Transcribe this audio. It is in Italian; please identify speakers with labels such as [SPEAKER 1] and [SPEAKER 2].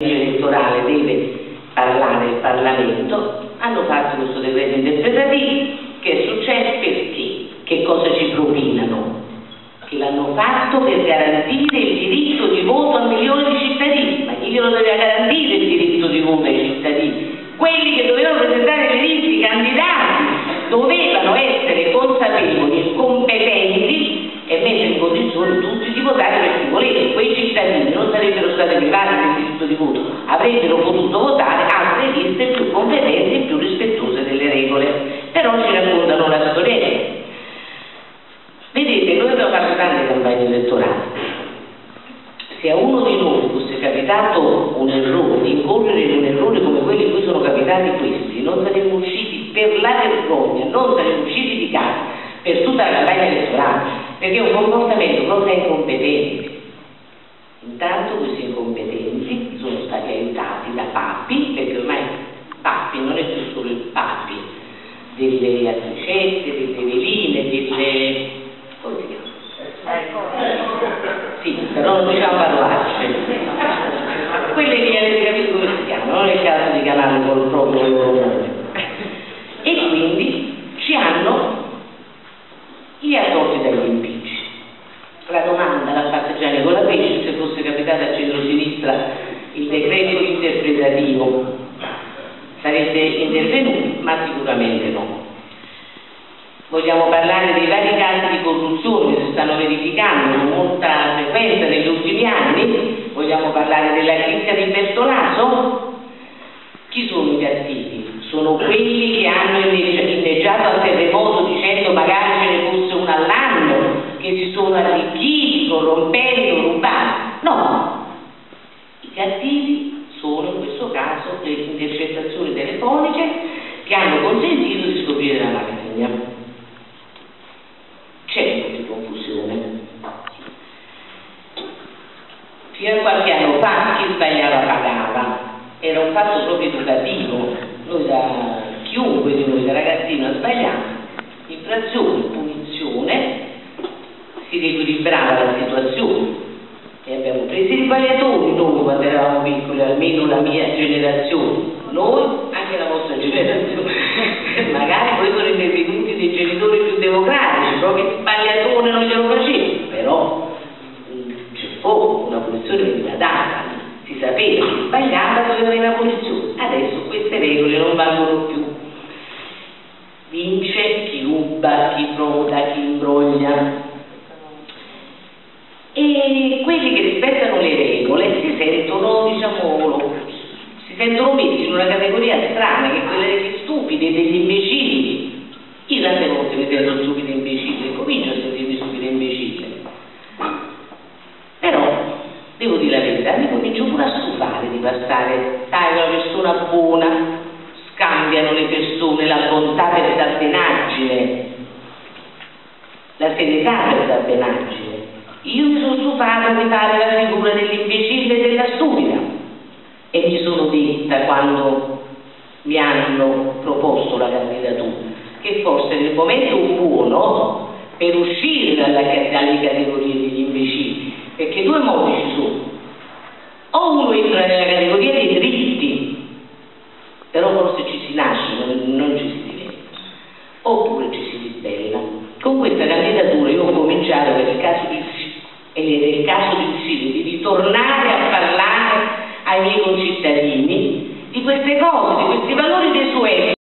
[SPEAKER 1] elettorale deve parlare il Parlamento, hanno fatto questo decreto interpretativo, che è successo perché? Che cosa ci propinano? Che l'hanno fatto per garantire il diritto di voto a milioni di cittadini, ma chi glielo deve garantire il diritto di voto ai cittadini? Quelli che dovevano presentare le liste, i candidati, dovevano essere consapevoli e competenti e messi in condizione tutti di votare per chi voleva. Quei cittadini non sarebbero stati privati diritto di voto, avrebbero potuto votare altre liste più competenti e più rispettose delle regole. Però ci raccontano la storiella. Vedete, noi abbiamo fatto tante campagne elettorali. Se a uno di noi fosse capitato un errore, incorrere in un errore come quelli in cui sono capitati questi, non saremmo usciti per la vergogna, non saremmo usciti di casa per tutta la campagna elettorale, perché è un comportamento proprio incompetente. Intanto questi incompetenti sono stati aiutati da Papi, perché ormai Papi non è più solo il Papi delle attricette, delle veline, delle... come si chiama? Sì, però non diciamo parolacce. Quelle che avete capito come si chiamano, non è chiamarle col proprio loro nome. E quindi ci hanno li ha tolti dagli impicci. La domanda l'ha fatta già Nicola Pesce, se fosse capitato a centro-sinistra il decreto interpretativo sarete intervenuti, ma sicuramente no. Vogliamo parlare dei vari casi di corruzione che si stanno verificando con molta frequenza negli ultimi anni, vogliamo parlare della cricca di Bertolaso? Chi sono i cattivi? Sono quelli che hanno inneggiato al terremoto dicendo magari ce ne fosse uno all'anno, che si sono arricchiti, corrompendo, rubando. No, i cattivi sono in questo caso le intercettazioni telefoniche che hanno consentito di scoprire la magagna. C'è un po' di confusione. Fino a qualche anno fa chi sbagliava pagava, era un fatto proprio educativo. Noi da chiunque di noi da ragazzino ha sbagliato, infrazione, punizione, si riequilibrava la situazione. E abbiamo preso i pagliatori noi quando eravamo piccoli, almeno la mia generazione, noi, anche la vostra generazione, magari poi sono intervenuti dei genitori più democratici, proprio il pagliatone non glielo faceva, però c'è poco, una punizione veniva data, si sapeva che sbagliava doveva avere la punizione, adesso queste valgono più. Vince chi ruba, chi froda, chi imbroglia, e quelli che rispettano le regole si sentono, diciamo, si sentono messi in una categoria strana, che è quella degli stupidi degli imbecilli. Io tante volte mi sento stupido e imbecille, comincio a sentirmi stupido e imbecille. Però, devo dire la verità, mi comincio pure a stufare di passare, sai, una persona buona, la bontà per l'altenaggine, la serietà per l'altenaggine. Io mi sono stufata di fare la figura dell'imbecille e della stupida e mi sono detta quando mi hanno proposto la candidatura che forse nel momento buono per uscire dalle categorie degli imbecilli, perché due questa candidatura io ho cominciato nel caso di, e nel caso di Silvi di tornare a parlare ai miei concittadini di queste cose, di questi valori desueti